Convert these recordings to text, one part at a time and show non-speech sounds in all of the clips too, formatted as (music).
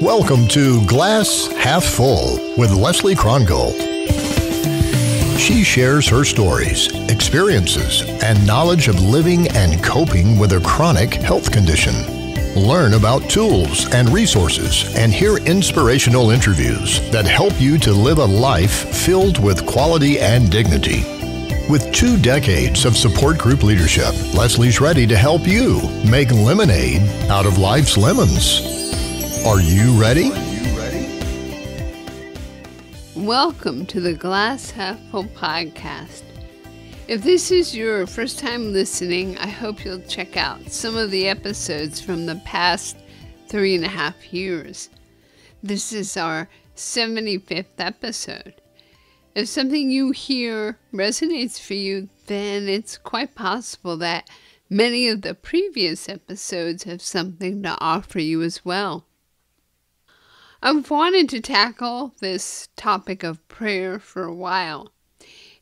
Welcome to Glass Half Full with Leslie Krongold. She shares her stories, experiences, and knowledge of living and coping with a chronic health condition. Learn about tools and resources and hear inspirational interviews that help you to live a life filled with quality and dignity. With two decades of support group leadership, Leslie's ready to help you make lemonade out of life's lemons. Are you ready? Welcome to the Glass Half Full podcast. If this is your first time listening, I hope you'll check out some of the episodes from the past three and a half years. This is our 75th episode. If something you hear resonates for you, then it's quite possible that many of the previous episodes have something to offer you as well. I've wanted to tackle this topic of prayer for a while.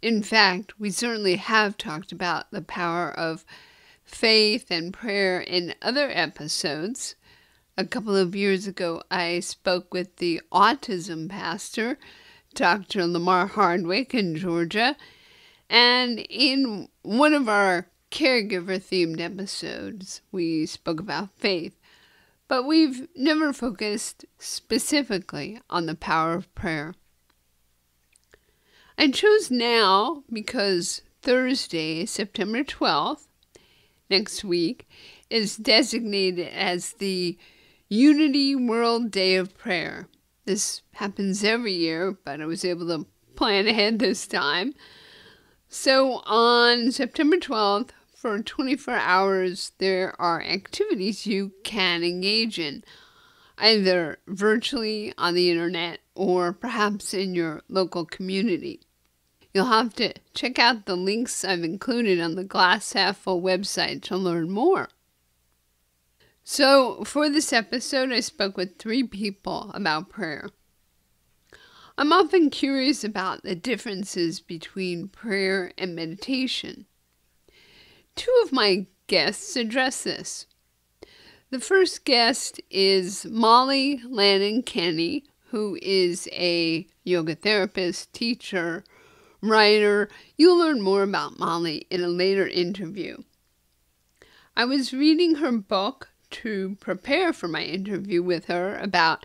In fact, we certainly have talked about the power of faith and prayer in other episodes. A couple of years ago, I spoke with the autism pastor Dr. Lamar Hardwick in Georgia. And in one of our caregiver themed episodes, we spoke about faith. But we've never focused specifically on the power of prayer. I chose now because Thursday, September 12th, next week, is designated as the Unity World Day of Prayer. This happens every year, but I was able to plan ahead this time. So on September 12th, for 24 hours, there are activities you can engage in, either virtually on the internet or perhaps in your local community. You'll have to check out the links I've included on the Glass Half Full website to learn more. So, for this episode, I spoke with three people about prayer. I'm often curious about the differences between prayer and meditation. Two of my guests address this. The first guest is Molly Lannon Kenny, who is a yoga therapist, teacher, writer. You'll learn more about Molly in a later interview. I was reading her book, to prepare for my interview with her about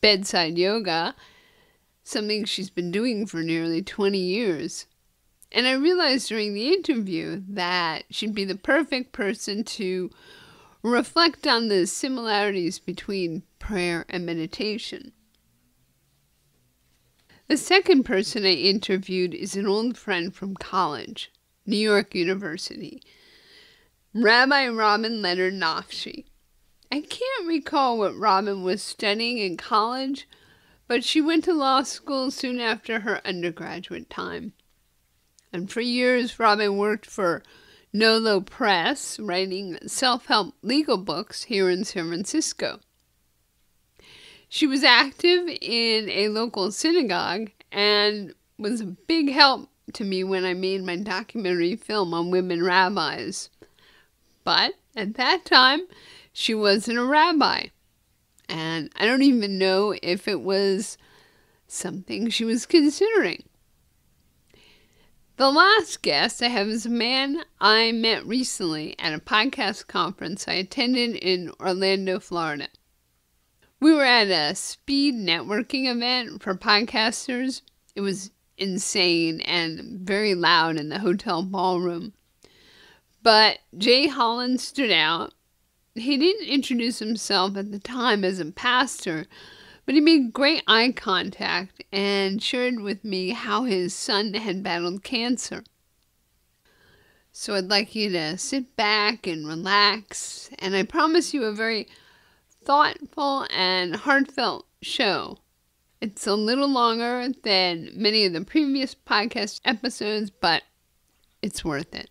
bedside yoga, something she's been doing for nearly 20 years. And I realized during the interview that she'd be the perfect person to reflect on the similarities between prayer and meditation. The second person I interviewed is an old friend from college, New York University, Rabbi Robin Leonard Nafshi. I can't recall what Robin was studying in college, but she went to law school soon after her undergraduate time. And for years, Robin worked for Nolo Press, writing self help legal books here in San Francisco. She was active in a local synagogue and was a big help to me when I made my documentary film on women rabbis. But at that time, she wasn't a rabbi. And I don't even know if it was something she was considering. The last guest I have is a man I met recently at a podcast conference I attended in Orlando, Florida. We were at a speed networking event for podcasters. It was insane and very loud in the hotel ballroom. But Jay Holland stood out he didn't introduce himself at the time as a pastor, but he made great eye contact and shared with me how his son had battled cancer. So I'd like you to sit back and relax, and I promise you a very thoughtful and heartfelt show. It's a little longer than many of the previous podcast episodes, but it's worth it.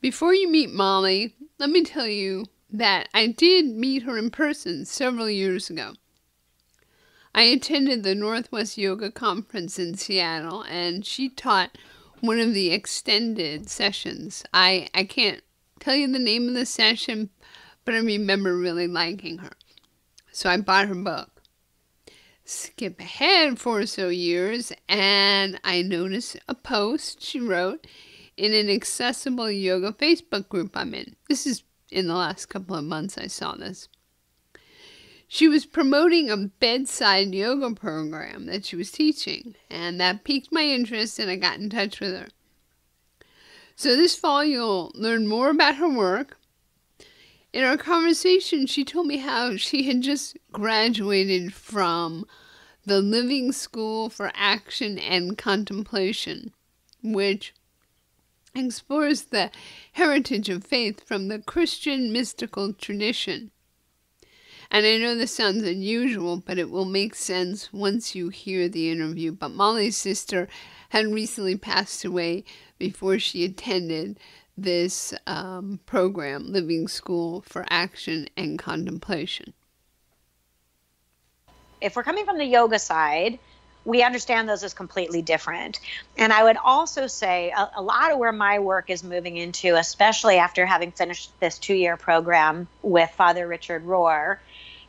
Before you meet Molly, let me tell you that I did meet her in person several years ago. I attended the Northwest Yoga Conference in Seattle, and she taught one of the extended sessions. I, I can't tell you the name of the session, but I remember really liking her. So I bought her book. Skip ahead four or so years, and I noticed a post she wrote in an accessible yoga Facebook group I'm in. This is in the last couple of months I saw this. She was promoting a bedside yoga program that she was teaching, and that piqued my interest, and I got in touch with her. So, this fall, you'll learn more about her work. In our conversation, she told me how she had just graduated from the Living School for Action and Contemplation, which explores the heritage of faith from the Christian mystical tradition. And I know this sounds unusual, but it will make sense once you hear the interview. But Molly's sister had recently passed away before she attended this um, program, Living School for Action and Contemplation. If we're coming from the yoga side, we understand those as completely different. And I would also say a, a, lot of where my work is moving into, especially after having finished this two year program with Father Richard Rohr,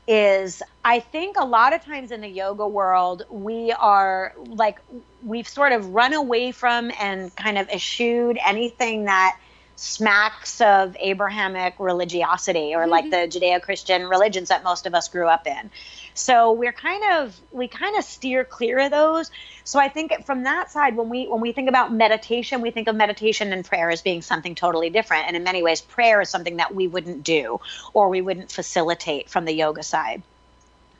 is I think a lot of times in the yoga world, we are like, we've sort of run away from and kind of eschewed anything that smacks of Abrahamic religiosity or mm-hmm. like the Judeo Christian religions that most of us grew up in. So we're kind of we kind of steer clear of those. So I think from that side, when we when we think about meditation, we think of meditation and prayer as being something totally different. And in many ways, prayer is something that we wouldn't do or we wouldn't facilitate from the yoga side.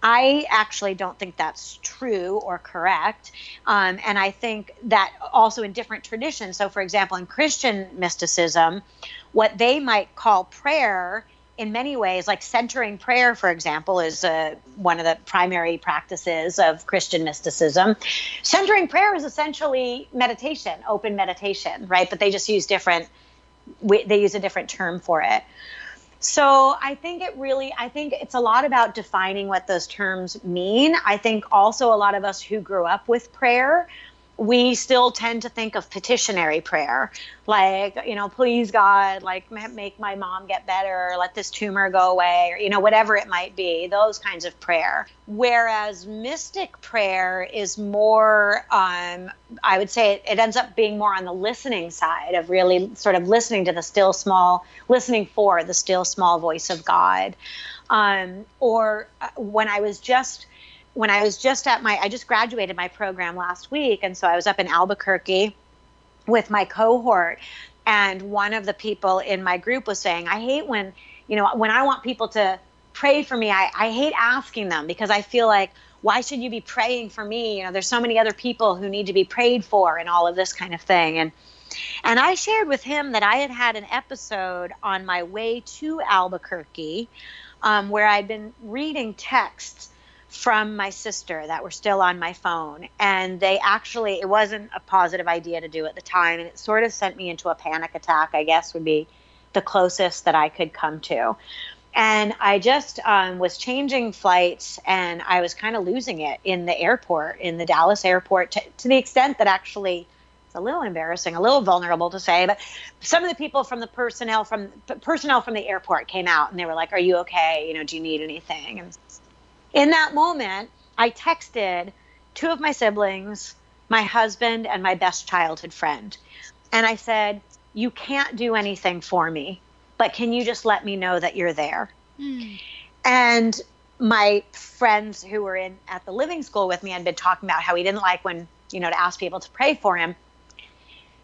I actually don't think that's true or correct. Um, and I think that also in different traditions, so for example, in Christian mysticism, what they might call prayer in many ways, like centering prayer, for example, is uh, one of the primary practices of Christian mysticism. Centering prayer is essentially meditation, open meditation, right? But they just use different, they use a different term for it. So I think it really, I think it's a lot about defining what those terms mean. I think also a lot of us who grew up with prayer we still tend to think of petitionary prayer. Like you know please god like make my mom get better let this tumor go away or you know whatever it might be those kinds of prayer. Whereas mystic prayer is more um, i would say it, it ends up being more on the listening side of really sort of listening to the still small listening for the still small voice of god. Um, or uh, when i was just when I was just at my, I just graduated my program last week. And so I was up in Albuquerque with my cohort. And one of the people in my group was saying, I hate when, you know, when I want people to pray for me, I, I hate asking them because I feel like, why should you be praying for me? You know, there's so many other people who need to be prayed for and all of this kind of thing. And, and I shared with him that I had had an episode on my way to Albuquerque um, where I'd been reading texts from my sister that were still on my phone. And they actually, it wasn't a positive idea to do at the time. And it sort of sent me into a panic attack, I guess would be the closest that I could come to. And I just um, was changing flights and I was kind of losing it in the airport, in the Dallas airport, to, to the extent that actually it's a little embarrassing, a little vulnerable to say, but some of the people from the personnel from personnel from the airport came out and they were like, "Are you okay? You know, do you need anything?" And in that moment, I texted two of my siblings, my husband, and my best childhood friend. And I said, You can't do anything for me, but can you just let me know that you're there? Mm. And my friends who were in at the living school with me had been talking about how he didn't like when, you know, to ask people to pray for him.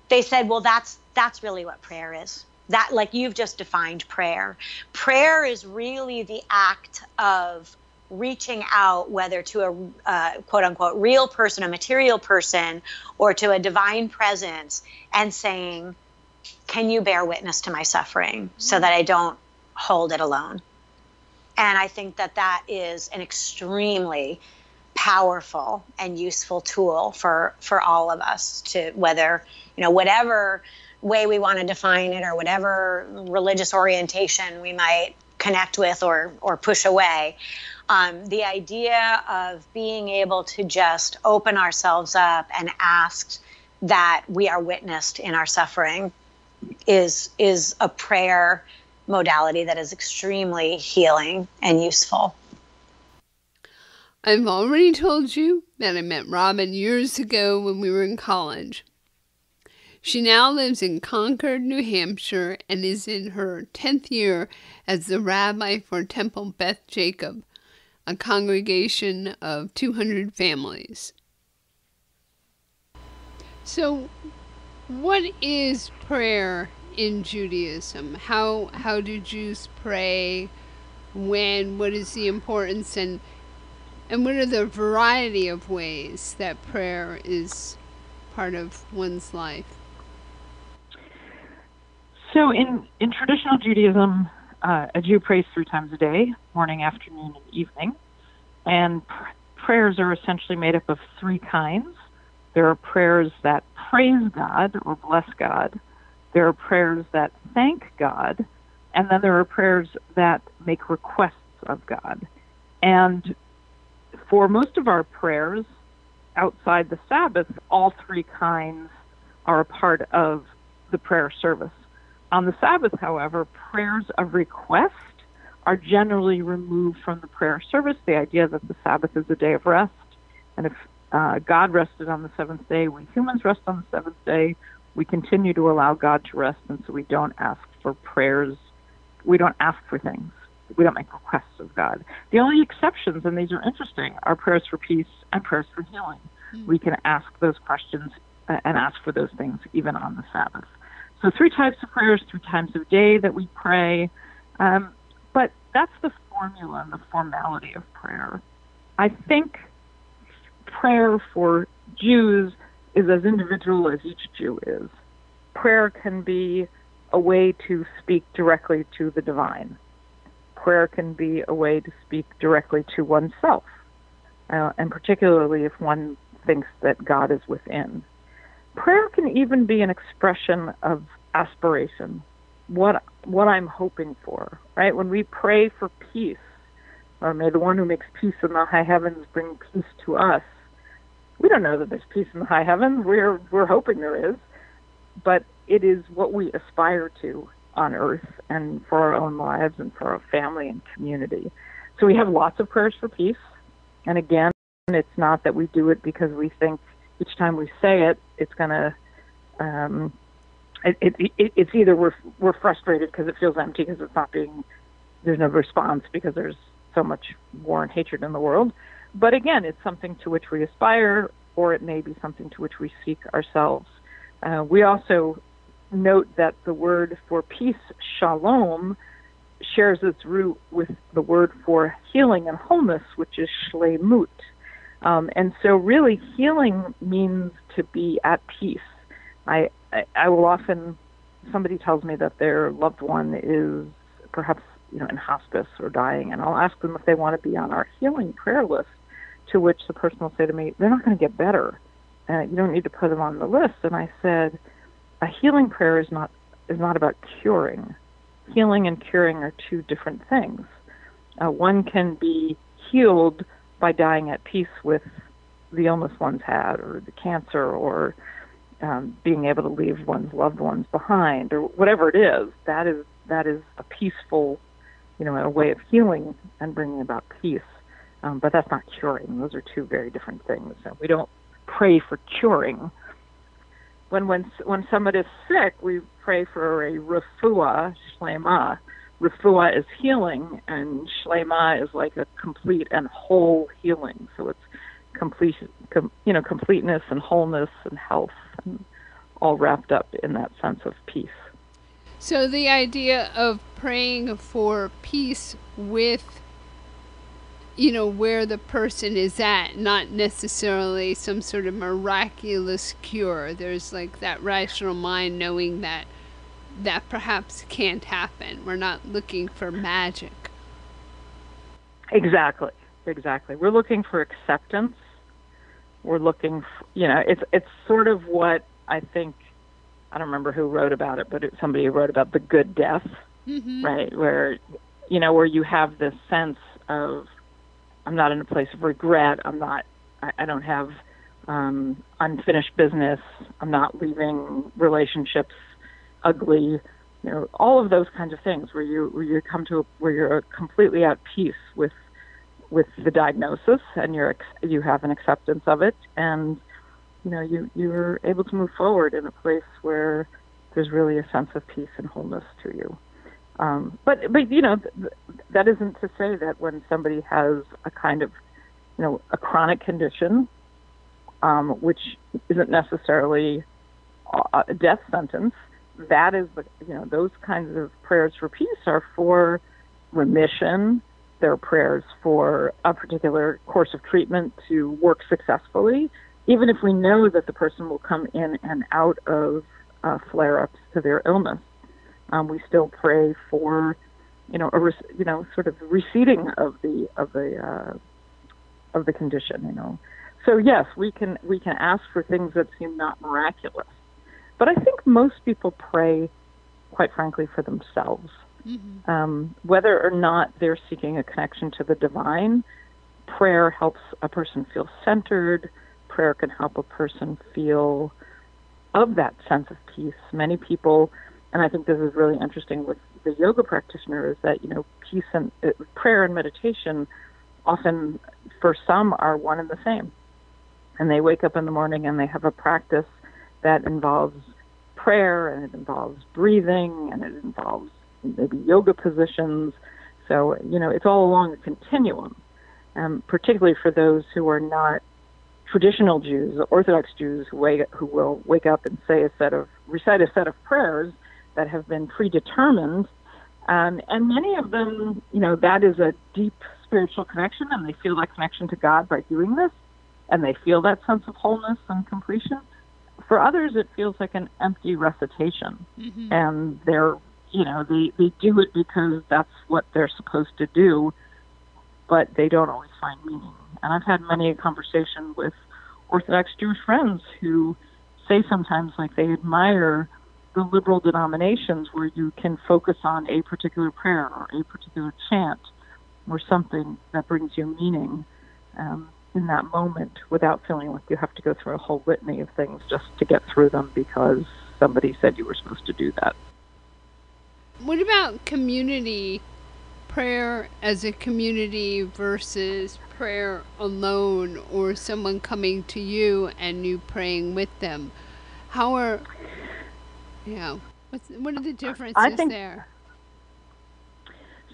They said, Well, that's that's really what prayer is. That like you've just defined prayer. Prayer is really the act of reaching out, whether to a uh, quote unquote real person, a material person, or to a divine presence, and saying, Can you bear witness to my suffering so that I don't hold it alone? And I think that that is an extremely powerful and useful tool for for all of us to whether you know whatever way we want to define it or whatever religious orientation we might connect with or or push away um, the idea of being able to just open ourselves up and ask that we are witnessed in our suffering is is a prayer modality that is extremely healing and useful. I've already told you that I met Robin years ago when we were in college. She now lives in Concord, New Hampshire, and is in her 10th year as the rabbi for Temple Beth Jacob, a congregation of 200 families. So, what is prayer in Judaism? How how do Jews pray? When? What is the importance and and what are the variety of ways that prayer is part of one's life? So, in, in traditional Judaism, uh, a Jew prays three times a day morning, afternoon, and evening. And pr- prayers are essentially made up of three kinds. There are prayers that praise God or bless God, there are prayers that thank God, and then there are prayers that make requests of God. And for most of our prayers outside the Sabbath, all three kinds are a part of the prayer service. On the Sabbath, however, prayers of request are generally removed from the prayer service. The idea that the Sabbath is a day of rest, and if uh, God rested on the seventh day, we humans rest on the seventh day. We continue to allow God to rest, and so we don't ask for prayers. We don't ask for things we don't make requests of God. The only exceptions, and these are interesting, are prayers for peace and prayers for healing. Mm-hmm. We can ask those questions uh, and ask for those things even on the Sabbath. So three types of prayers, three times a day that we pray. Um, but that's the formula and the formality of prayer. I think prayer for Jews is as individual as each Jew is. Prayer can be a way to speak directly to the divine prayer can be a way to speak directly to oneself, uh, and particularly if one thinks that God is within. Prayer can even be an expression of aspiration, what what I'm hoping for. Right when we pray for peace, or may the one who makes peace in the high heavens bring peace to us. We don't know that there's peace in the high heavens. We're we're hoping there is, but it is what we aspire to on earth and for our own lives and for our family and community. So we have lots of prayers for peace. And again, it's not that we do it because we think each time we say it, it's to. Um, it, it, it, it's either we're we're frustrated because it feels empty because it's not being there's no response because there's so much war and hatred in the world. But again, it's something to which we aspire, or it may be something to which we seek ourselves. Uh, we also note that the word for peace, shalom, shares its root with the word for healing and wholeness, which is shlemut. Um, and so, really, healing means to be at peace. I, I, I will often, somebody tells me that their loved one is perhaps you know in hospice or dying, and I'll ask them if they want to be on our healing prayer list. To which the person will say to me, "They're not going to get better. Uh, you don't need to put them on the list." And I said, a healing prayer is not is not about curing. Healing and curing are two different things. Uh, one can be healed by dying at peace with the illness one's had, or the cancer, or um, being able to leave one's loved ones behind, or whatever it is. That is that is a peaceful, you know, a way of healing and bringing about peace. Um, but that's not curing. Those are two very different things. And we don't pray for curing when when when somebody is sick, we pray for a refuah shlema. Refuah is healing, and shlema is like a complete and whole healing. So it's complete, com, you know, completeness and wholeness and health, and all wrapped up in that sense of peace. So the idea of praying for peace with you know, where the person is at, not necessarily some sort of miraculous cure. There's like that rational mind knowing that that perhaps can't happen. We're not looking for magic. Exactly. Exactly. We're looking for acceptance. We're looking, for, you know, it's it's sort of what I think I don't remember who wrote about it, but it, somebody wrote about the good death, mm-hmm. right? Where you know, where you have this sense of I'm not in a place of regret. I'm not. I, I don't have um, unfinished business. I'm not leaving relationships ugly. You know, all of those kinds of things where you where you come to a, where you're completely at peace with with the diagnosis, and you're you have an acceptance of it, and you know you you're able to move forward in a place where there's really a sense of peace and wholeness to you. Um, but but you know th- that isn't to say that when somebody has a kind of you know a chronic condition, um, which isn't necessarily a death sentence, that is the you know those kinds of prayers for peace are for remission. They're prayers for a particular course of treatment to work successfully, even if we know that the person will come in and out of uh, flare-ups to their illness. Um, we still pray for, you know, a you know, sort of receding of the of the uh, of the condition. You know, so yes, we can we can ask for things that seem not miraculous, but I think most people pray, quite frankly, for themselves. Mm-hmm. Um, whether or not they're seeking a connection to the divine, prayer helps a person feel centered. Prayer can help a person feel of that sense of peace. Many people and I think this is really interesting with the yoga practitioner is that you know peace and uh, prayer and meditation often for some are one and the same, and they wake up in the morning and they have a practice that involves prayer and it involves breathing and it involves maybe yoga positions. So you know it's all along a continuum, um, particularly for those who are not traditional Jews, Orthodox Jews who wake who will wake up and say a set of recite a set of prayers that have been predetermined. Um, and many of them, you know, that is a deep spiritual connection, and they feel that connection to God by doing this, and they feel that sense of wholeness and completion. For others, it feels like an empty recitation, mm-hmm. and they're, you know, they, they do it because that's what they're supposed to do, but they don't always find meaning. And I've had many a conversation with Orthodox Jewish friends who say sometimes like they admire the liberal denominations where you can focus on a particular prayer or a particular chant or something that brings you meaning um, in that moment without feeling like you have to go through a whole litany of things just to get through them because somebody said you were supposed to do that. What about community prayer as a community versus prayer alone or someone coming to you and you praying with them? How are yeah. What's, what are the differences I think, there?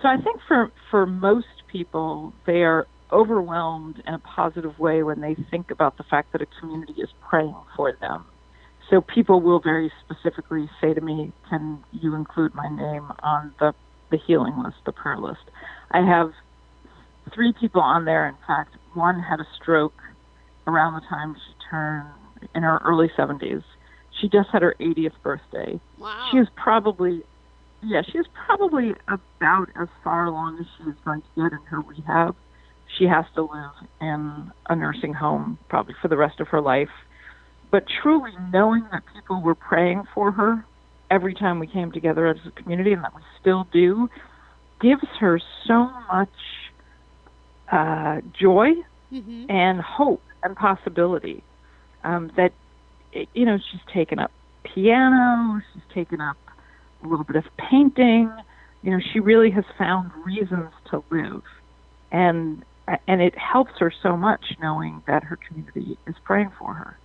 So I think for for most people, they are overwhelmed in a positive way when they think about the fact that a community is praying for them. So people will very specifically say to me, "Can you include my name on the the healing list, the prayer list?" I have three people on there. In fact, one had a stroke around the time she turned in her early 70s she just had her 80th birthday. Wow. She is probably, yeah, she is probably about as far along as she is going to get in her rehab. She has to live in a nursing home probably for the rest of her life. But truly knowing that people were praying for her every time we came together as a community and that we still do gives her so much uh, joy mm-hmm. and hope and possibility um, that you know, she's taken up piano, she's taken up a little bit of painting. You know, she really has found reasons to live, and and it helps her so much knowing that her community is praying for her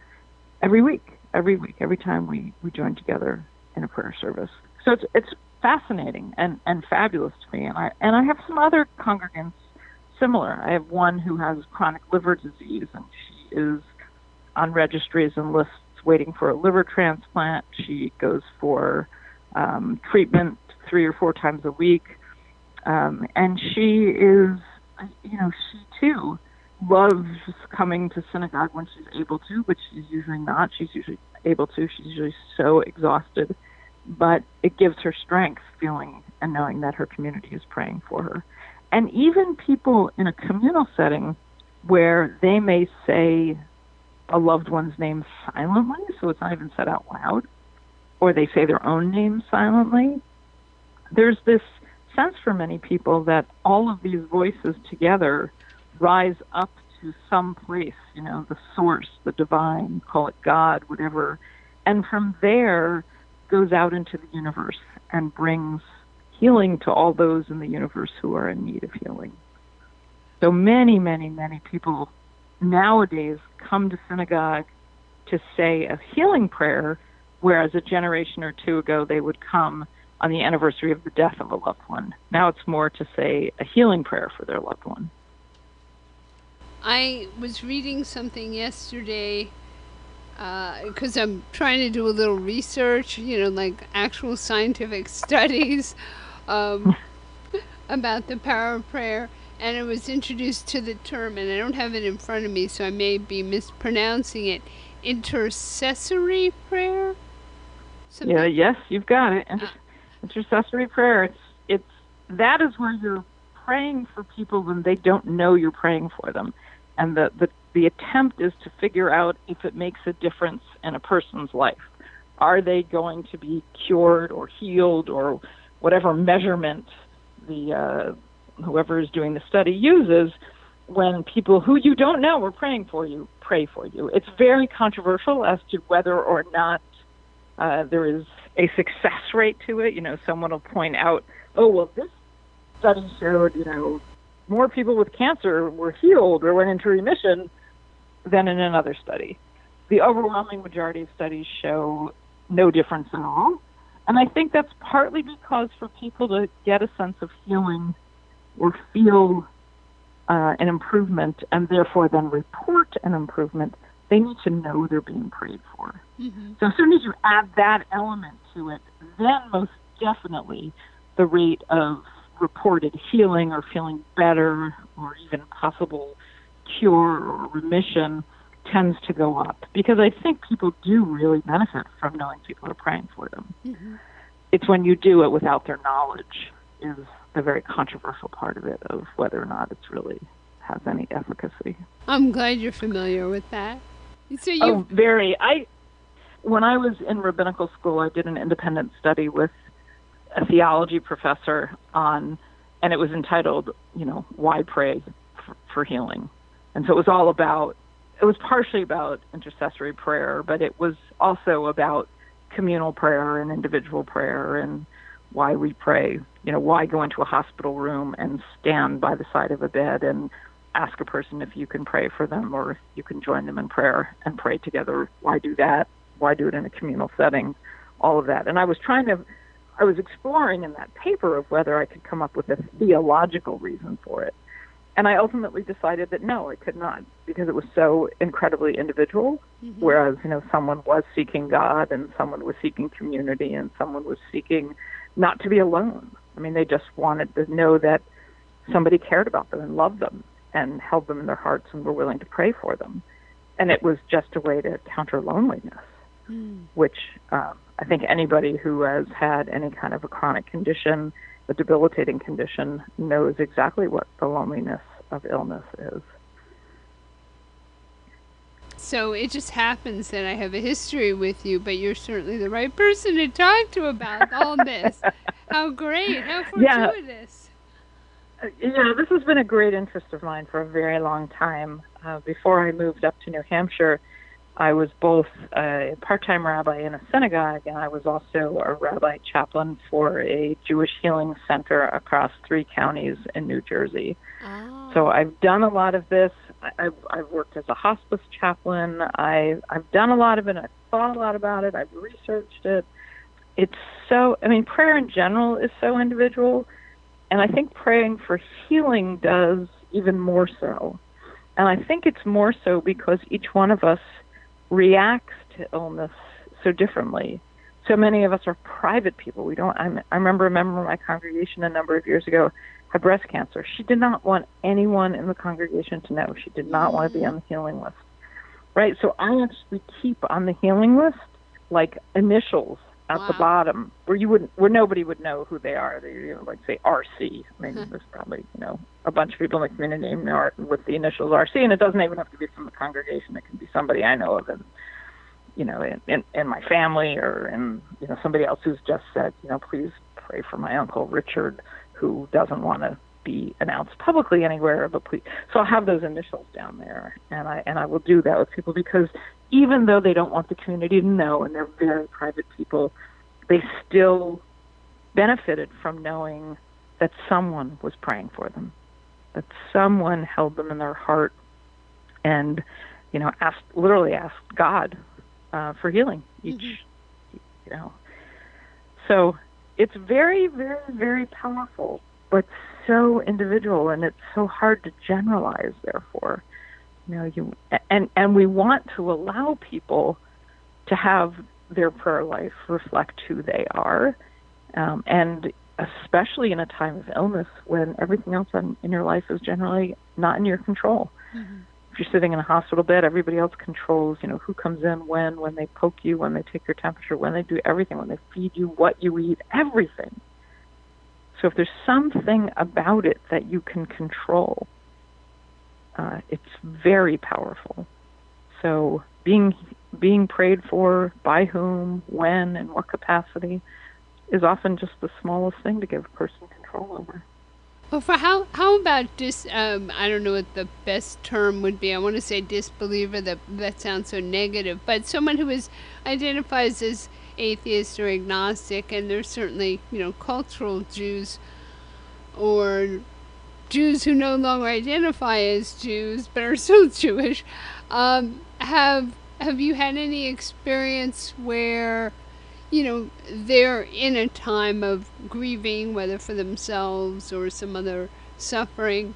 every week, every week, every time we we join together in a prayer service. So it's it's fascinating and and fabulous to me, and I and I have some other congregants similar. I have one who has chronic liver disease, and she is on registries and lists waiting for a liver transplant. She goes for um, treatment three or four times a week. Um, and she is, you know, she too loves coming to synagogue when she's able to, but she's usually not. She's usually able to. She's usually so exhausted. But it gives her strength feeling and knowing that her community is praying for her. And even people in a communal setting where they may say a loved one's name silently, so it's not even said out loud, or they say their own name silently. There's this sense for many people that all of these voices together rise up to some place, you know, the source, the divine, call it God, whatever, and from there goes out into the universe and brings healing to all those in the universe who are in need of healing. So many, many, many people nowadays come to synagogue to say a healing prayer, whereas a generation or two ago they would come on the anniversary of the death of a loved one. Now it's more to say a healing prayer for their loved one. I was reading something yesterday because uh, I'm trying to do a little research, you know, like actual scientific (laughs) studies um, (laughs) about the power of prayer. And it was introduced to the term, and I don't have it in front of me, so I may be mispronouncing it intercessory prayer. Something? Yeah, yes, you've got it. Inter- intercessory prayer. It's it's that is where you're praying for people when they don't know you're praying for them and the, the, the attempt is to figure out if it makes a difference in a person's life. Are they going to be cured or healed or whatever measurement the uh, whoever is doing the study uses when people who you don't know are praying for you pray for you. It's very controversial as to whether or not uh, there is a success rate to it. You know, someone will point out, oh well, this study showed you know more people with cancer were healed or went into remission than in another study. The overwhelming majority of studies show no difference at all. And I think that's partly because for people to get a sense of healing or feel uh, an improvement and therefore then report an improvement, they need to know they're being prayed for. Mm-hmm. So as soon as you add that element to it, then most definitely the rate of reported healing or feeling better or even possible cure or remission tends to go up because I think people do really benefit from knowing people are praying for them. Mm-hmm. It's when you do it without their knowledge is the very controversial part of it of whether or not it's really has any efficacy. I'm glad you're familiar with that. So you Oh, very. I when I was in rabbinical school, I did an independent study with a theology professor on, and it was entitled, you know, Why Pray for, Healing. And so it was all about, it was partially about intercessory prayer, but it was also about communal prayer and individual prayer and why we pray. You know, why go into a hospital room and stand by the side of a bed and ask a person if you can pray for them or you can join them in prayer and pray together. Why do that? Why do it in a communal setting? All of that. And I was trying to I was exploring in that paper of whether I could come up with a theological reason for it. And I ultimately decided that no, I could not because it was so incredibly individual. Mm-hmm. Whereas, you know, someone was seeking God and someone was seeking community and someone was seeking not to be alone. I mean, they just wanted to know that somebody cared about them and loved them and held them in their hearts and were willing to pray for them. And it was just a way to counter loneliness, mm. which um, I think anybody who has had any kind of a chronic condition, a debilitating condition, knows exactly what the loneliness of illness is. So it just happens that I have a history with you, but you're certainly the right person to talk to about all this. (laughs) How great! How fortuitous! Yeah. Uh, yeah, this has been a great interest of mine for a very long time. Uh, before I moved up to New Hampshire, I was both a part-time rabbi in a synagogue, and I was also a rabbi chaplain for a Jewish healing center across three counties in New Jersey. Oh. So I've done a lot of this. I've, I've worked as a hospice chaplain. I, I've done a lot of it. I've thought a lot about it. I've researched it. It's so. I mean, prayer in general is so individual, and I think praying for healing does even more so. And I think it's more so because each one of us reacts to illness so differently. So many of us are private people. We don't. I'm, I remember a member of my congregation a number of years ago had breast cancer. She did not want anyone in the congregation to know. She did not want to be on the healing list. Right. So I actually keep on the healing list like initials at wow. the bottom where you wouldn't where nobody would know who they are. They you know, like say RC. I mean, hmm. there's probably you know a bunch of people in the community named with the initials RC, and it doesn't even have to be from the congregation. It can be somebody I know of, and you know, in, in in my family or in you know somebody else who's just said, you know, please pray for my uncle Richard, who doesn't want to be announced publicly anywhere, but please. So I'll have those initials down there, and I and I will do that with people because even though they don't want the community to know, and they're very private people, they still benefited from knowing that someone was praying for them. that someone held them in their heart and, you know, asked literally asked God uh, for healing each, mm-hmm. you know. So it's very, very, very powerful, but so individual, and it's so hard to generalize. Therefore, you know, you and and we want to allow people to have their prayer life reflect who they are, um, and especially in a time of illness when everything else in, in your life is generally not in your control. Mm-hmm. If you're sitting in a hospital bed, everybody else controls, you know, who comes in, when, when they poke you, when they take your temperature, when they do everything, when they feed you, what you eat, everything. So if there's something about it that you can control, uh, it's very powerful. So being being prayed for by whom, when, and what capacity is often just the smallest thing to give a person control over. Well, for how how about dis? Um, I don't know what the best term would be. I want to say disbeliever. That that sounds so negative. But someone who is identifies as atheist or agnostic, and there's certainly you know cultural Jews or Jews who no longer identify as Jews but are still (laughs) Jewish. Um, have have you had any experience where you know, they're in a time of grieving, whether for themselves or some other suffering,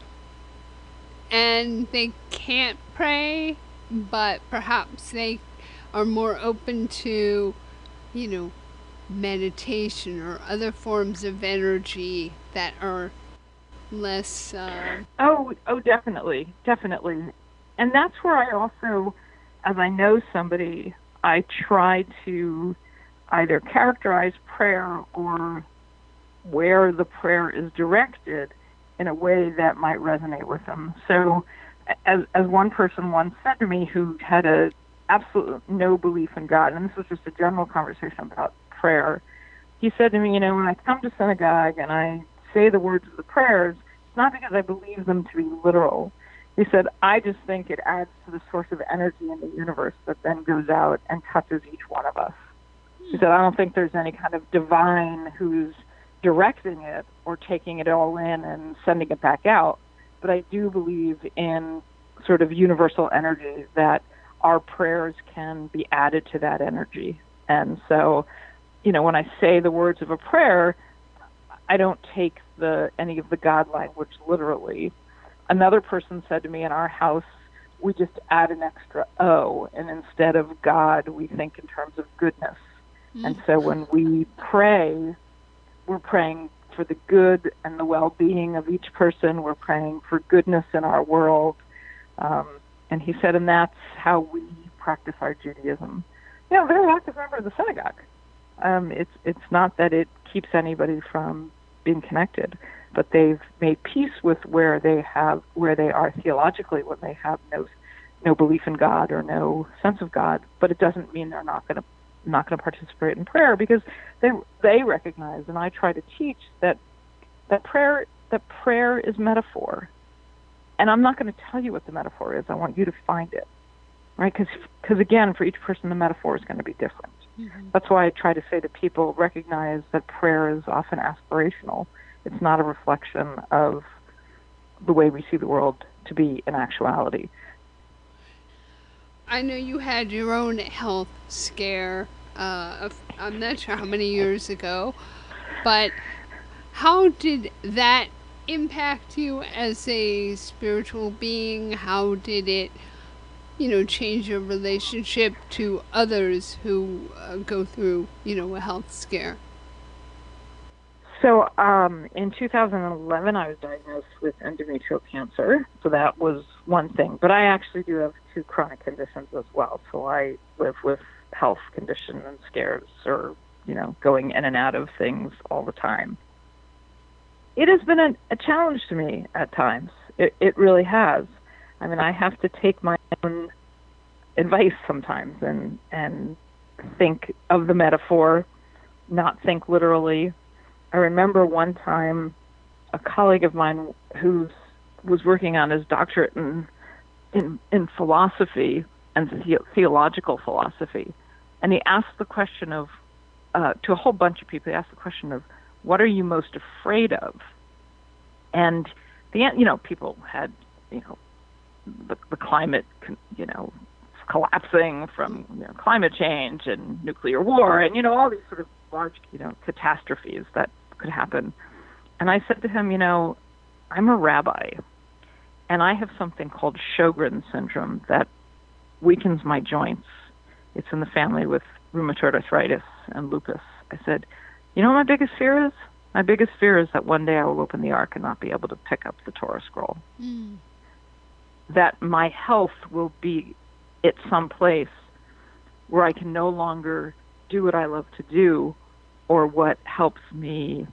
and they can't pray, but perhaps they are more open to, you know, meditation or other forms of energy that are less. Uh... Oh, oh, definitely, definitely, and that's where I also, as I know somebody, I try to either characterize prayer or where the prayer is directed in a way that might resonate with them. So, as as one person once said to me, who had a absolute no belief in God, and this was just a general conversation about prayer. He said to me, you know, when I come to synagogue and I say the words of the prayers, it's not because I believe them to be literal. He said, I just think it adds to the source of energy in the universe that then goes out and touches each one of us. He said, I don't think there's any kind of divine who's directing it or taking it all in and sending it back out. But I do believe in sort of universal energy that our prayers can be added to that energy. And so, you know, when I say the words of a prayer, I don't take the any of the God language literally. Another person said to me in our house, we just add an extra O, and instead of God, we think in terms of goodness. And so when we pray, we're praying for the good and the well being of each person. We're praying for goodness in our world. Um, and he said, and that's how we practice our Judaism. You know, very active member of the synagogue. Um, it's it's not that it keeps anybody from being connected, but they've made peace with where they have where they are theologically when they have no no belief in God or no sense of God. But it doesn't mean they're not going to not going to participate in prayer because they they recognize and I try to teach that that prayer that prayer is metaphor. And I'm not going to tell you what the metaphor is. I want you to find it. Right? Cuz cuz again for each person the metaphor is going to be different. Mm-hmm. That's why I try to say to people recognize that prayer is often aspirational. It's not a reflection of the way we see the world to be in actuality. I know you had your own health scare. Uh, I'm not sure how many years ago, but how did that impact you as a spiritual being? How did it, you know, change your relationship to others who uh, go through, you know, a health scare? So, um, in 2011, I was diagnosed with endometrial cancer. So that was one thing. But I actually do have two chronic conditions as well. So I live with health conditions and scares, or you know, going in and out of things all the time. It has been a, a challenge to me at times. It, it really has. I mean, I have to take my own advice sometimes and and think of the metaphor, not think literally I remember one time a colleague of mine who was working on his doctorate in in, in philosophy and the, theological philosophy, and he asked the question of uh, to a whole bunch of people. He asked the question of what are you most afraid of, and the you know people had you know the, the climate you know collapsing from you know, climate change and nuclear war and you know all these sort of large you know catastrophes that could happen and i said to him you know i'm a rabbi and i have something called sjogren's syndrome that weakens my joints it's in the family with rheumatoid arthritis and lupus i said you know what my biggest fear is my biggest fear is that one day I will open the ark and not be able to pick up the Torah scroll. Mm. That my health will be at some place where I can no longer do what I love to do or what helps me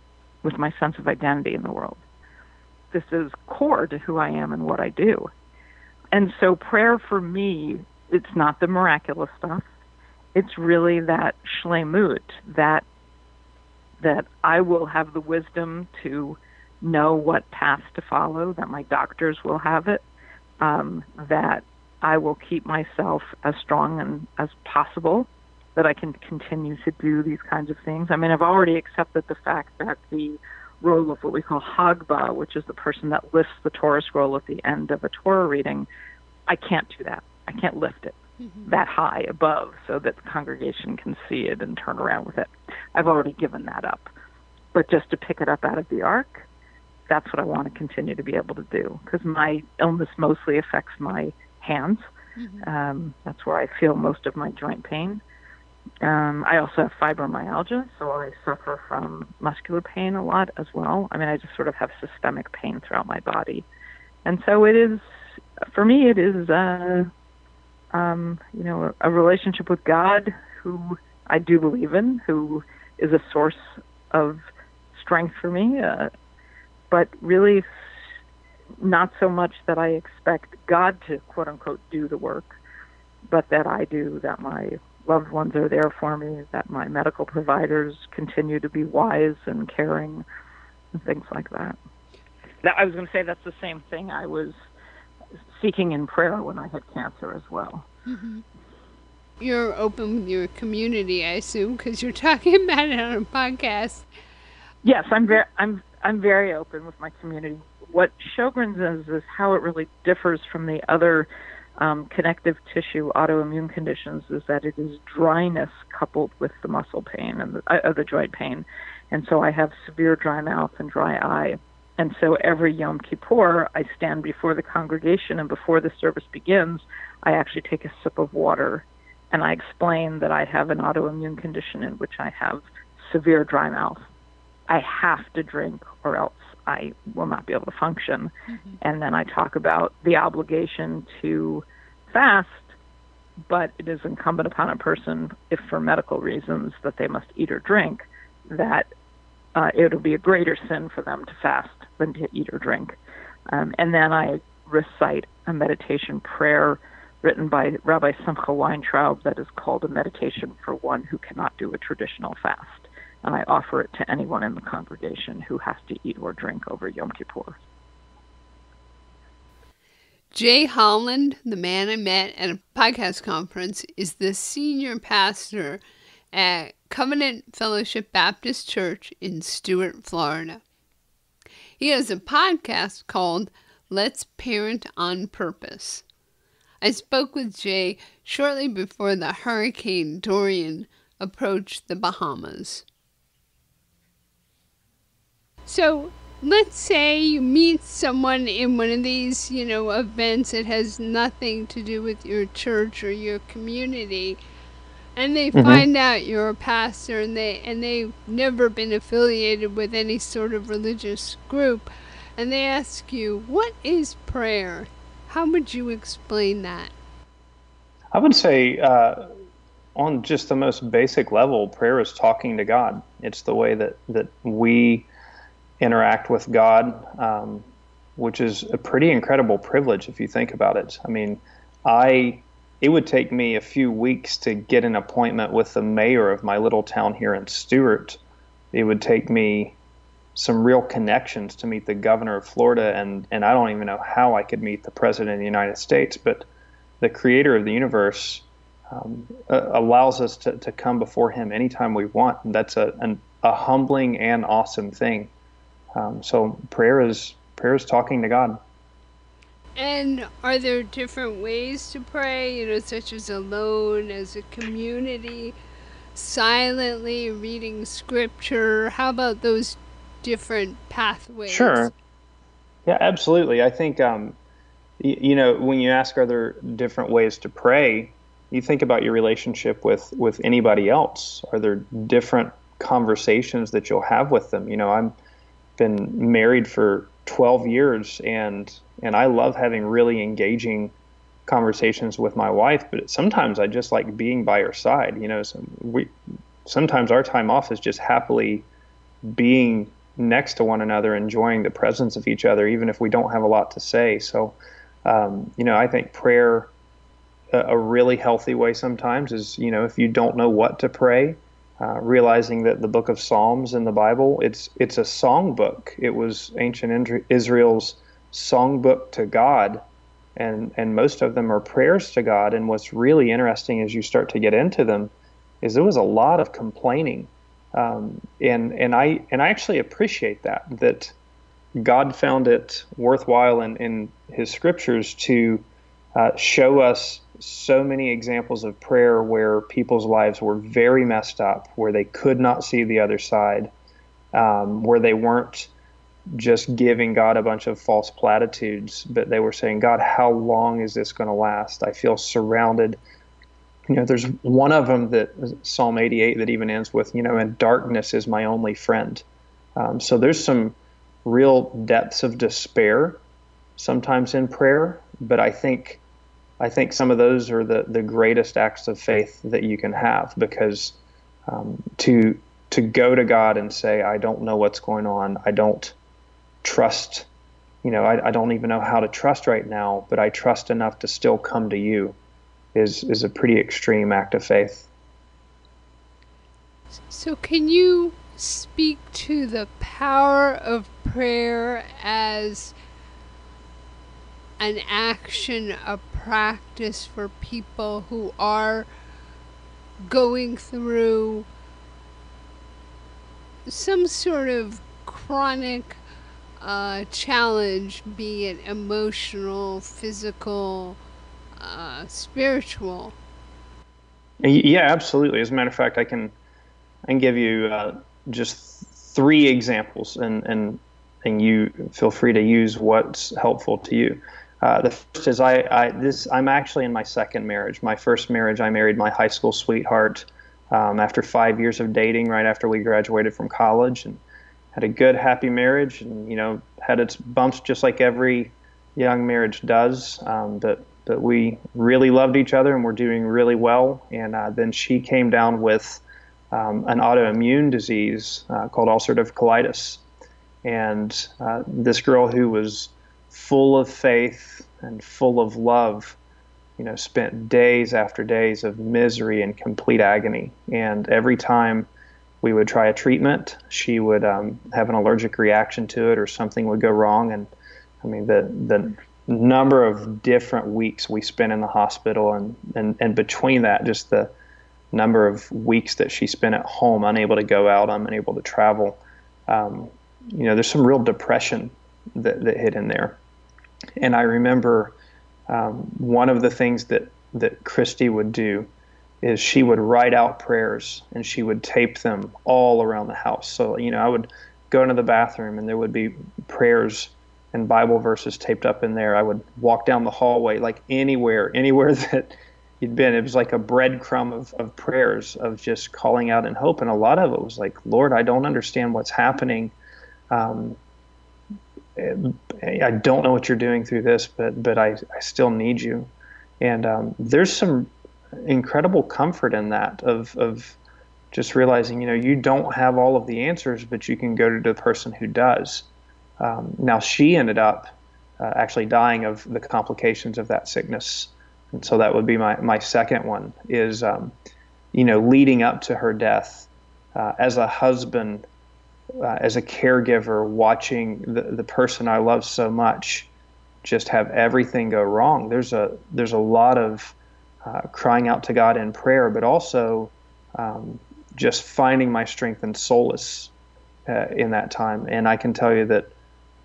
with my sense of identity in the world. This is core to who I am and what I do. And so prayer for me, it's not the miraculous stuff. It's really that shlemut, that that I will have the wisdom to know what path to follow, that my doctors will have it, um, that I will keep myself as strong and as possible, that I can continue to do these kinds of things. I mean, I've already accepted the fact that the role of what we call Hagba, which is the person that lifts the Torah scroll at the end of a Torah reading, I can't do that. I can't lift it mm-hmm. that high above so that the congregation can see it and turn around with it. I've already given that up. But just to pick it up out of the ark, that's what I want to continue to be able to do because my illness mostly affects my hands. Mm-hmm. Um, that's where I feel most of my joint pain. Um, I also have fibromyalgia, so I suffer from muscular pain a lot as well. I mean, I just sort of have systemic pain throughout my body. And so it is, for me, it is uh, um, you know, a, a relationship with God who I do believe in, who is a source of strength for me, uh, but really not so much that I expect God to quote unquote do the work, but that I do, that my loved ones are there for me, that my medical providers continue to be wise and caring, and things like that. That I was going to say that's the same thing I was seeking in prayer when I had cancer as well. Mm-hmm. You're open with your community, I assume, because you're (laughs) talking about it on a podcast. Yes, I'm very, I'm, I'm very open with my community. What Sjogren's is is how it really differs from the other um, connective tissue autoimmune conditions is that it is dryness coupled with the muscle pain and the, uh, the joint pain, and so I have severe dry mouth and dry eye. And so every Yom Kippur, I stand before the congregation, and before the service begins, I actually take a sip of water and I explain that I have an autoimmune condition in which I have severe dry mouth. I have to drink or else I will not be able to function. Mm-hmm. And then I talk about the obligation to fast, but it is incumbent upon a person, if for medical reasons that they must eat or drink, that uh, it'll be a greater sin for them to fast than to eat or drink. Um, and then I recite a meditation prayer written by Rabbi Simcha Weintraub that is called a meditation for one who cannot do a traditional fast. And I offer it to anyone in the congregation who has to eat or drink over Yom Kippur. Jay Holland, the man I met at a podcast conference, is the senior pastor at Covenant Fellowship Baptist Church in Stuart, Florida. He has a podcast called Let's Parent on Purpose. I spoke with Jay shortly before the Hurricane Dorian approached the Bahamas. So, let's say you meet someone in one of these, you know, events that has nothing to do with your church or your community and they mm-hmm. find out you're a pastor and they and they've never been affiliated with any sort of religious group and they ask you what is prayer? How would you explain that? I would say uh, on just the most basic level prayer is talking to god. It's the way that that we interact with god um, which is a pretty incredible privilege if you think about it i mean i it would take me a few weeks to get an appointment with the mayor of my little town here in Stuart. It would take me some real connections to meet the governor of Florida, and, and I don't even know how I could meet the president of the United States. But the creator of the universe um, uh, allows us to, to come before him anytime we want. And that's a, an, a humbling and awesome thing. Um, so prayer is prayer is talking to God. And are there different ways to pray, you know, such as alone, as a community, silently reading scripture? How about those different pathways? Sure. Yeah, absolutely. I think, um, y- you know, when you ask are there different ways to pray, you think about your relationship with with anybody else. Are there different conversations that you'll have with them? You know, I'm been married for 12 years and and I love having really engaging conversations with my wife, but sometimes I just like being by her side. You know, so we sometimes our time off is just happily being next to one another, enjoying the presence of each other, even if we don't have a lot to say. So, um, you know, I think prayer a, a really healthy way sometimes is you know if you don't know what to pray. Uh, realizing that the book of Psalms in the Bible, it's it's a songbook. It was ancient Israel's songbook to God, and and most of them are prayers to God. And what's really interesting as you start to get into them is there was a lot of complaining, um, and and I and I actually appreciate that that God found it worthwhile in in His scriptures to uh, show us so many examples of prayer where people's lives were very messed up, where they could not see the other side, um, where they weren't just giving God a bunch of false platitudes, but they were saying, God, how long is this going to last? I feel surrounded. You know, there's one of them that Psalm 88 that even ends with, you know, and darkness is my only friend. Um, so there's some real depths of despair sometimes in prayer, but I think I think some of those are the, the greatest acts of faith that you can have because um, to to go to God and say, I don't know what's going on, I don't trust, you know, I, I don't even know how to trust right now, but I trust enough to still come to you is, is a pretty extreme act of faith. So, can you speak to the power of prayer as an action, a practice for people who are going through some sort of chronic uh, challenge, be it emotional, physical, uh, spiritual. Yeah, absolutely. As a matter of fact, I can I can give you uh, just three examples, and and and you feel free to use what's helpful to you. Uh, the first is I, I this I'm actually in my second marriage. My first marriage, I married my high school sweetheart um, after five years of dating, right after we graduated from college, and had a good, happy marriage, and you know had its bumps just like every young marriage does. Um, but but we really loved each other and we're doing really well. And uh, then she came down with um, an autoimmune disease uh, called ulcerative colitis, and uh, this girl who was full of faith and full of love you know, spent days after days of misery and complete agony. And every time we would try a treatment, she would um, have an allergic reaction to it, or something would go wrong. And I mean, the the number of different weeks we spent in the hospital, and and and between that, just the number of weeks that she spent at home, unable to go out, unable to travel. Um, you know, there's some real depression that that hit in there. And I remember um, one of the things that that Christy would do is she would write out prayers and she would tape them all around the house. So, you know, I would go into the bathroom and there would be prayers and Bible verses taped up in there. I would walk down the hallway, like anywhere, anywhere (laughs) that you'd been. It was like a breadcrumb of, of prayers of just calling out in hope. And a lot of it was like, Lord, I don't understand what's happening. Um, I don't know what you're doing through this, but but I, I still need you. And um, there's some incredible comfort in that of of just realizing you know you don't have all of the answers but you can go to the person who does um, now she ended up uh, actually dying of the complications of that sickness and so that would be my, my second one is um, you know leading up to her death uh, as a husband uh, as a caregiver watching the, the person i love so much just have everything go wrong there's a there's a lot of uh, crying out to God in prayer, but also um, just finding my strength and solace uh, in that time. And I can tell you that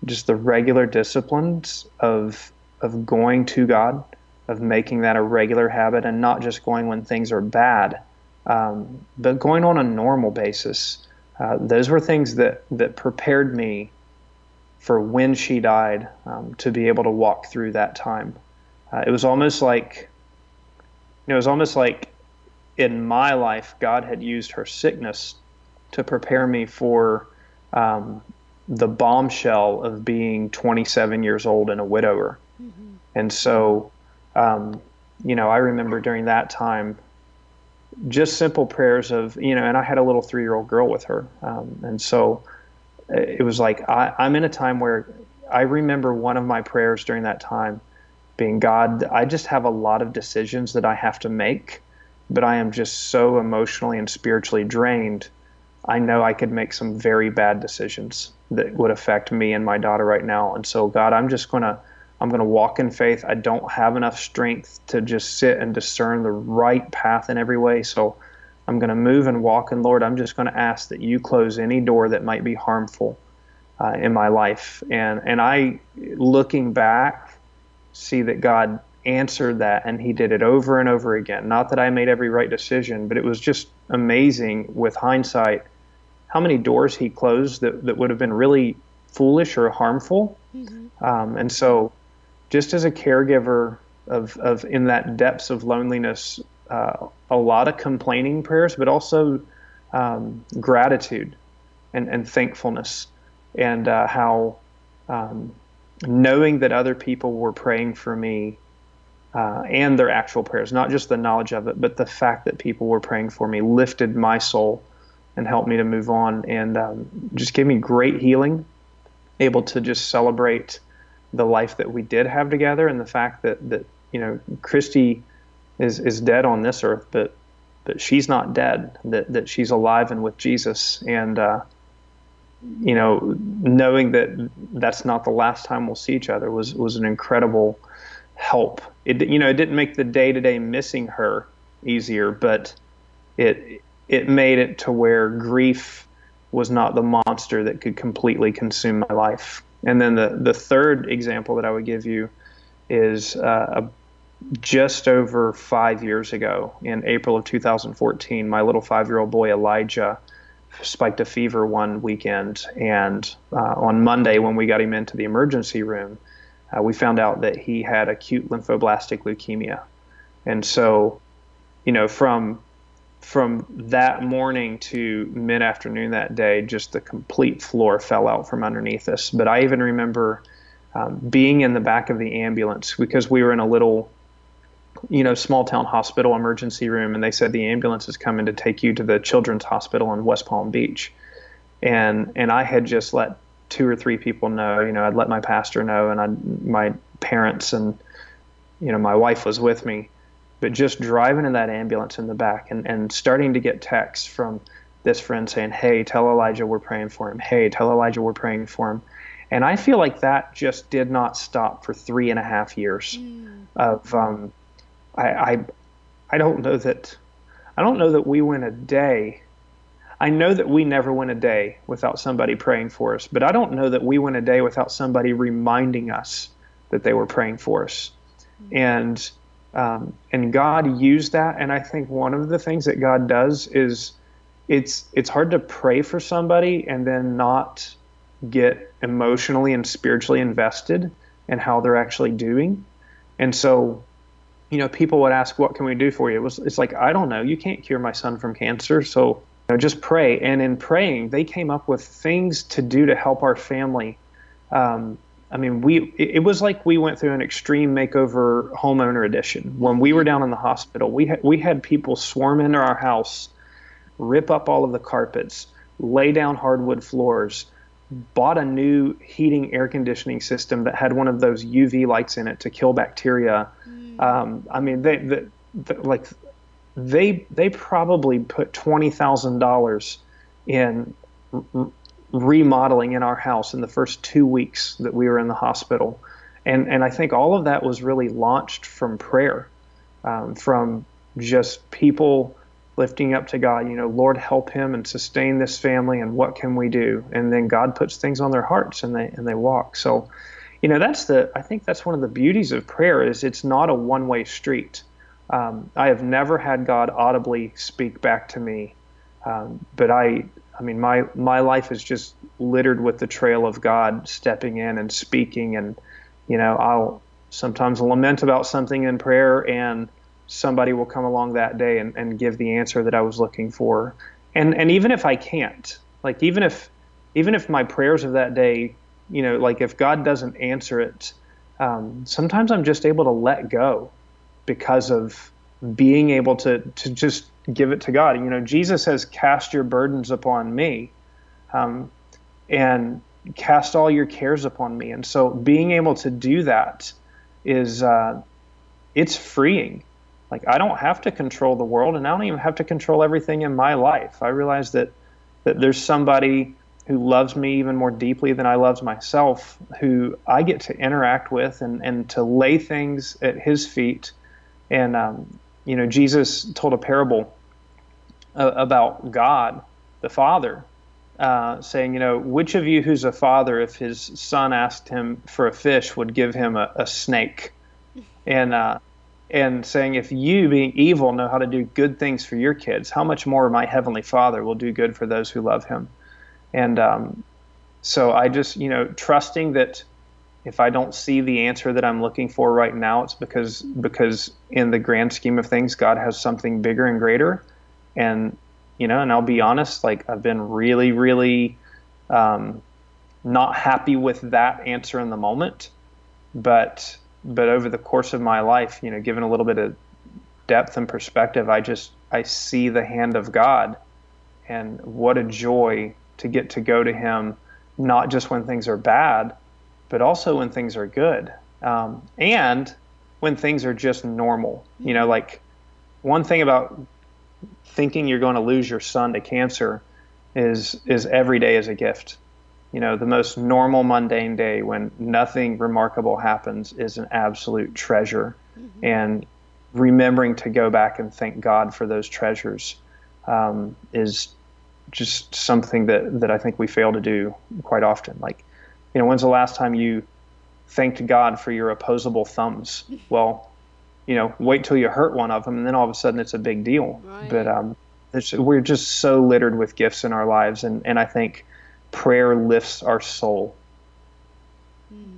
just the regular disciplines of of going to God, of making that a regular habit, and not just going when things are bad, um, but going on a normal basis. Uh, those were things that that prepared me for when she died um, to be able to walk through that time. Uh, it was almost like it was almost like in my life God had used her sickness to prepare me for um, the bombshell of being 27 years old and a widower. Mm-hmm. And so, um, you know, I remember during that time just simple prayers of, you know, and I had a little three year old girl with her. Um, and so it was like, I, I'm in a time where I remember one of my prayers during that time being God, I just have a lot of decisions that I have to make, but I am just so emotionally and spiritually drained. I know I could make some very bad decisions that would affect me and my daughter right now. And so, God, I'm just going to. I'm going to walk in faith. I don't have enough strength to just sit and discern the right path in every way. So I'm going to move and walk. And Lord, I'm just going to ask that you close any door that might be harmful uh, in my life. And and I, looking back, see that God answered that and he did it over and over again. Not that I made every right decision, but it was just amazing with hindsight how many doors he closed that, that would have been really foolish or harmful. Mm-hmm. Um, and so, just as a caregiver of, of in that depths of loneliness, uh, a lot of complaining prayers, but also um, gratitude and, and thankfulness, and uh, how um, knowing that other people were praying for me uh, and their actual prayers, not just the knowledge of it, but the fact that people were praying for me lifted my soul and helped me to move on. And um, just gave me great healing, able to just celebrate the life that we did have together and the fact that, that you know, Christy is, is dead on this earth, but but she's not dead, that, that she's alive and with Jesus. And, uh, you know, knowing that that's not the last time we'll see each other was was an incredible help. It you know it didn't make the day to day missing her easier, but it it made it to where grief was not the monster that could completely consume my life. And then the the third example that I would give you is uh, just over five years ago, in April of 2014, my little five year old boy Elijah spiked a fever one weekend, and uh, on Monday when we got him into the emergency room, uh, we found out that he had acute lymphoblastic leukemia, and so, you know, from from that morning to mid afternoon that day, just the complete floor fell out from underneath us. But I even remember um, being in the back of the ambulance because we were in a little you know, small town hospital emergency room, and they said the ambulance is coming to take you to the children's hospital in West Palm Beach. And and I had just let two or three people know, you know, I'd let my pastor know, and I my parents and you know my wife was with me, but just driving in that ambulance in the back and and starting to get texts from this friend saying, "Hey, tell Elijah we're praying for him. Hey, tell Elijah we're praying for him." And I feel like that just did not stop for three and a half years mm. of um, I, I, I don't know that I don't know that we went a day. I know that we never went a day without somebody praying for us, but I don't know that we went a day without somebody reminding us that they were praying for us. Mm-hmm. And um, and God used that. And I think one of the things that God does is it's it's hard to pray for somebody and then not get emotionally and spiritually invested in how they're actually doing. And so you know, people would ask, "What can we do for you?" It was, it's like, I don't know. You can't cure my son from cancer, so know, just pray. And in praying, they came up with things to do to help our family. Um, I mean, we it, was like we went through an extreme makeover homeowner edition. When we were down in the hospital, we had we had people swarm into our house, rip up all of the carpets, lay down hardwood floors, bought a new heating air conditioning system that had one of those UV lights in it to kill bacteria. Mm um, I mean, they, they, they, like they they probably put twenty thousand dollars in remodeling in our house in the first two weeks that we were in the hospital, and and I think all of that was really launched from prayer, um, from just people lifting up to God, you know, Lord, help him and sustain this family, and what can we do? And then God puts things on their hearts, and they and they walk. So, you know, that's the I think that's one of the beauties of prayer is it's not a one way street. Um, I have never had God audibly speak back to me, um, but I I mean, my my life is just littered with the trail of God stepping in and speaking, and you know, I'll sometimes lament about something in prayer, and somebody will come along that day and, and give the answer that I was looking for. And and even if I can't, like even if even if my prayers of that day, you know, like if God doesn't answer it, um, sometimes I'm just able to let go because of being able to to just give it to God. You know, Jesus says, "Cast your burdens upon me," um, and cast all your cares upon me. And so, being able to do that is uh, it's freeing like I don't have to control the world and I don't even have to control everything in my life. I realize that that there's somebody who loves me even more deeply than I love myself, who I get to interact with and, and to lay things at his feet. And, um, you know, Jesus told a parable uh, about God, the Father, uh, saying, you know, which of you who's a father, if his son asked him for a fish, would give him a, a snake? And, uh, and saying, if you, being evil, know how to do good things for your kids, how much more my heavenly Father will do good for those who love Him? And um, so I just, you know, trusting that if I don't see the answer that I'm looking for right now, it's because because in the grand scheme of things, God has something bigger and greater. And you know, and I'll be honest, like I've been really, really um, not happy with that answer in the moment, but but over the course of my life, you know, given a little bit of depth and perspective, I just I see the hand of God, and what a joy to get to go to Him, not just when things are bad, but also when things are good, um, and when things are just normal. You know, like one thing about thinking you're going to lose your son to cancer is is every day is a gift you know, the most normal, mundane day when nothing remarkable happens is an absolute treasure. Mm-hmm. And remembering to go back and thank God for those treasures um, is just something that, that I think we fail to do quite often. Like, you know, when's the last time you thanked God for your opposable thumbs? Well, you know, wait till you hurt one of them, and then all of a sudden it's a big deal. Right. But um, we're just so littered with gifts in our lives, and, and I think prayer lifts our soul. Hmm.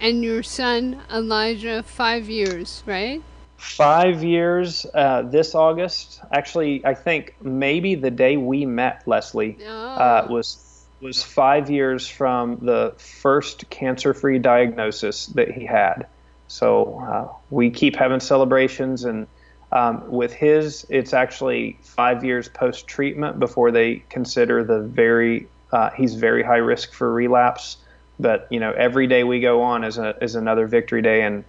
And your son, Elijah, five years, right? Five years uh, this August. Actually, I think maybe the day we met, Leslie, oh. uh, was was five years from the first cancer-free diagnosis that he had. So uh, we keep having celebrations, and um, with his, it's actually five years post-treatment before they consider the very uh, he's very high risk for relapse, but you know every day we go on is a, is another victory day and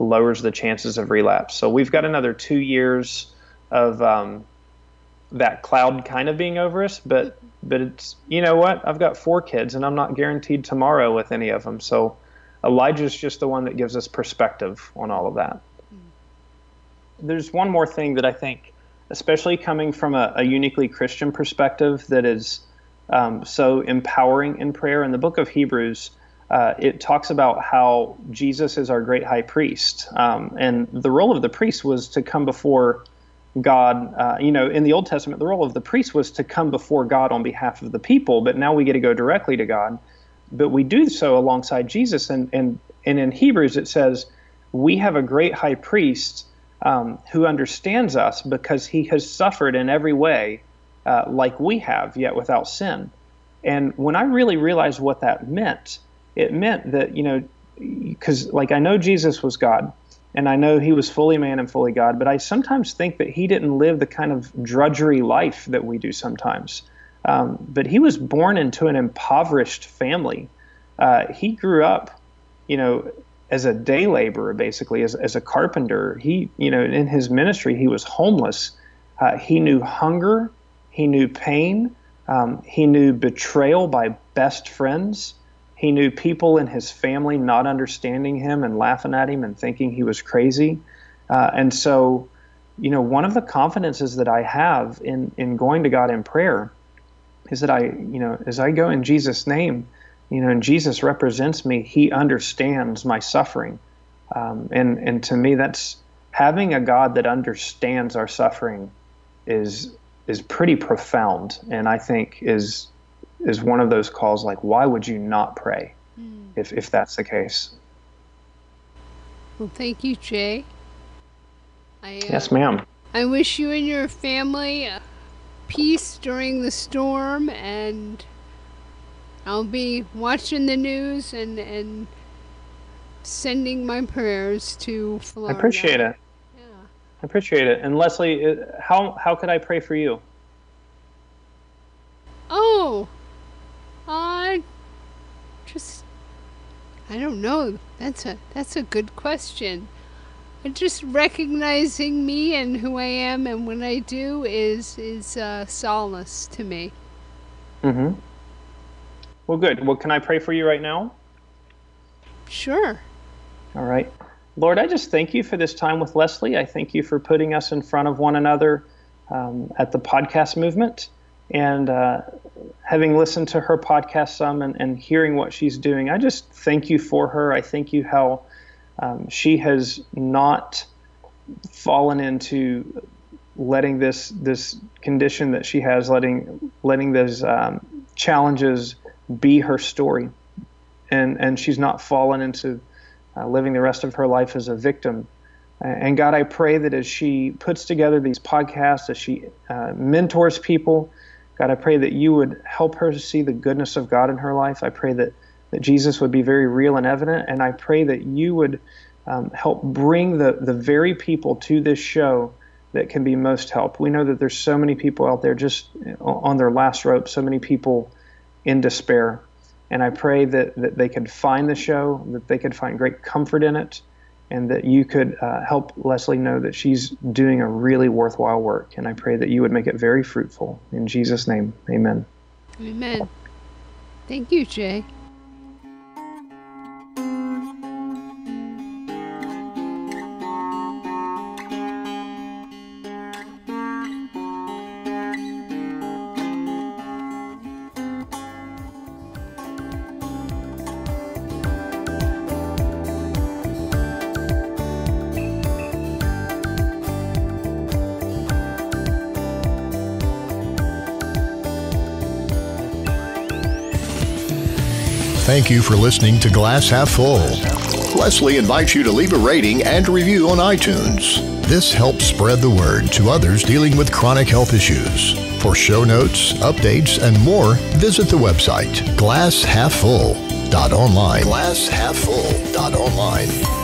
lowers the chances of relapse. So we've got another two years of um, that cloud kind of being over us, but but it's you know what I've got four kids and I'm not guaranteed tomorrow with any of them. So Elijah's just the one that gives us perspective on all of that. There's one more thing that I think, especially coming from a, a uniquely Christian perspective, that is um, so empowering in prayer. In the book of Hebrews, uh, it talks about how Jesus is our great high priest. Um, and the role of the priest was to come before God. Uh, you know, in the Old Testament, the role of the priest was to come before God on behalf of the people, but now we get to go directly to God. But we do so alongside Jesus. And, and, and in Hebrews, it says, We have a great high priest um, who understands us because he has suffered in every way uh, like we have, yet without sin. And when I really realized what that meant, it meant that, you know, because like I know Jesus was God and I know he was fully man and fully God, but I sometimes think that he didn't live the kind of drudgery life that we do sometimes. Um, but he was born into an impoverished family. Uh, he grew up, you know, as a day laborer, basically, as, as a carpenter. He, you know, in his ministry, he was homeless. Uh, he knew hunger he knew pain. Um, he knew betrayal by best friends. He knew people in his family not understanding him and laughing at him and thinking he was crazy. Uh, and so, you know, one of the confidences that I have in, in going to God in prayer is that I, you know, as I go in Jesus' name, you know, and Jesus represents me, he understands my suffering. Um, and, and to me, that's having a God that understands our suffering is, is pretty profound. And I think is, is one of those calls like, why would you not pray mm. if, if that's the case? Well, thank you, Jay. I, uh, yes, ma'am. I wish you and your family uh, peace during the storm, and I'll be watching the news and and sending my prayers to Florida. I appreciate it. Yeah. I appreciate it. And Leslie, uh, how how could I pray for you? Oh, just I don't know. That's a that's a good question just recognizing me and who I am and what I do is is uh, solace to me. Mm-hmm. Well, good. Well, can I pray for you right now? Sure. All right. Lord, I just thank you for this time with Leslie. I thank you for putting us in front of one another um, at the podcast movement. And uh, having listened to her podcast some and, and hearing what she's doing, I just thank you for her. I thank you how um, she has not fallen into letting this this condition that she has, letting letting those um, challenges be her story, and and she's not fallen into uh, living the rest of her life as a victim. And God, I pray that as she puts together these podcasts, as she uh, mentors people, God, I pray that you would help her to see the goodness of God in her life. I pray that that Jesus would be very real and evident. And I pray that you would um, help bring the, the very people to this show that can be most helped. We know that there's so many people out there just on their last rope, so many people in despair. And I pray that, that they could find the show, that they could find great comfort in it, and that you could uh, help Leslie know that she's doing a really worthwhile work. And I pray that you would make it very fruitful. In Jesus' name, amen. Amen. Thank you, Jay. Thank you for listening to Glass Half Full. Leslie invites you to leave a rating and review on iTunes. This helps spread the word to others dealing with chronic health issues. For show notes, updates, and more, visit the website glasshalffull.online. Glasshalffull.online.